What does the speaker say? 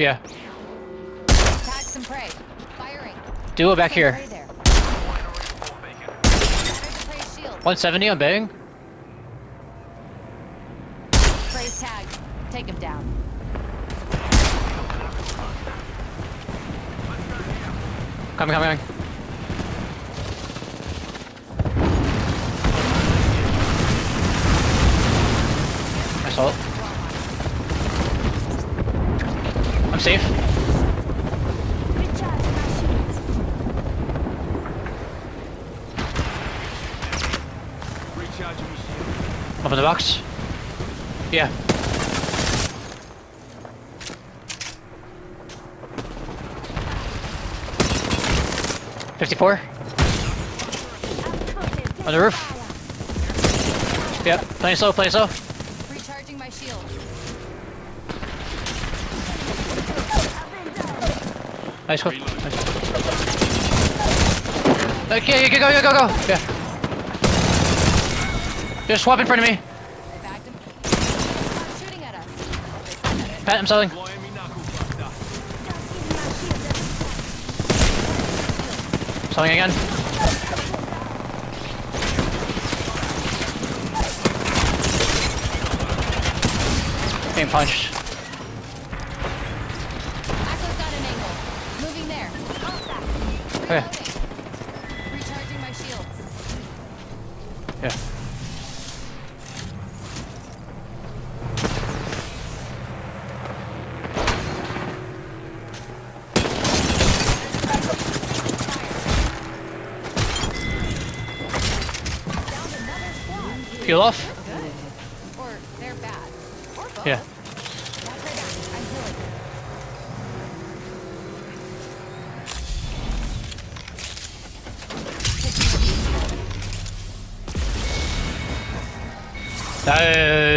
Yeah. Tag some prey. Firing. Duo back here. prey there. Shattered the prey shield. 170 on bang. Tagged. Take him down. Coming, coming, coming. I'm safe. Up in the box. Yeah. Fifty-four on the roof. Yeah, playing slow, playing slow. Recharging my shield. Nice go. Nice. Okay, you go, go, go, go, go. Yeah. Just swap in front of me. Pat, I'm selling. Selling again. Getting punched. Reloading. Recharging my shields. Yeah. Down another squad. Peel off. Good. Or they're bad. Or both. Yeah. 来.